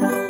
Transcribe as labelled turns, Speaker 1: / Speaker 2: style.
Speaker 1: Bye.